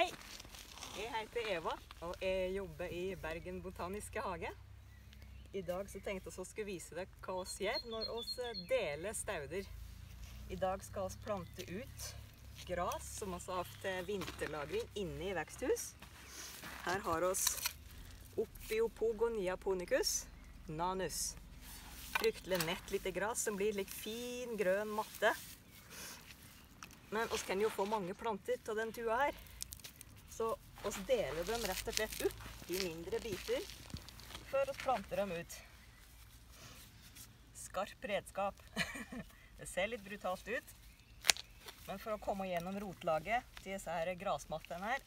Jeg heter Eva, og jeg jobber i Bergen botaniske hage. I dag så tenkte vi å skulle vise dere hva vi gjør når vi deler stauder. I dag skal vi plante ut gras som vi har hatt til vinterlagring inne i veksthus. Her har vi Oppiopogonia ponicus nanus. Fryktelig nett lite gras som blir litt fin, grønn matte. Men vi kan jo få mange planter av den tua her. Så vi deler dem rett og slett opp i mindre biter før vi planter dem ut. Skarp redskap. Det ser litt brutalt ut. Men for å komme gjennom rotlaget til disse her grasmattene her,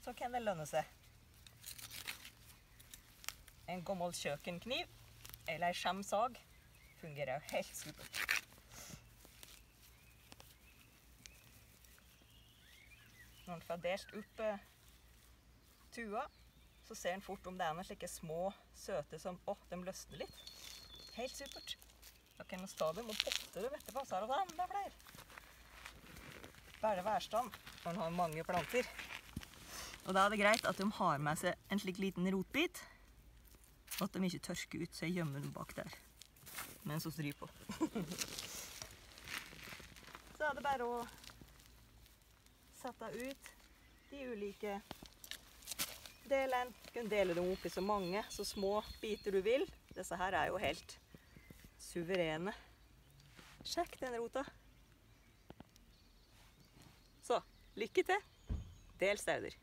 så kan det lønne seg. En gammel kjøkkenkniv eller ei skjemsag fungerer helt supert. Når en får delt opp eh, tua, så ser en fort om det er noen slike små søte som Å, de løsner litt. Helt supert. Da kan vi ta dem og potte dem etterpå, så er det enda flere. Bare værstand når en har mange planter. Og da er det greit at de har med seg en slik liten rotbit, og at de ikke tørker ut, så jeg gjemmer dem bak der mens vi rir på. så er det bare å sette ut de ulike delene. Du kan dele dem opp i så mange, så små biter du vil. Disse her er jo helt suverene. Sjekk den rota. Så lykke til. Del stauder.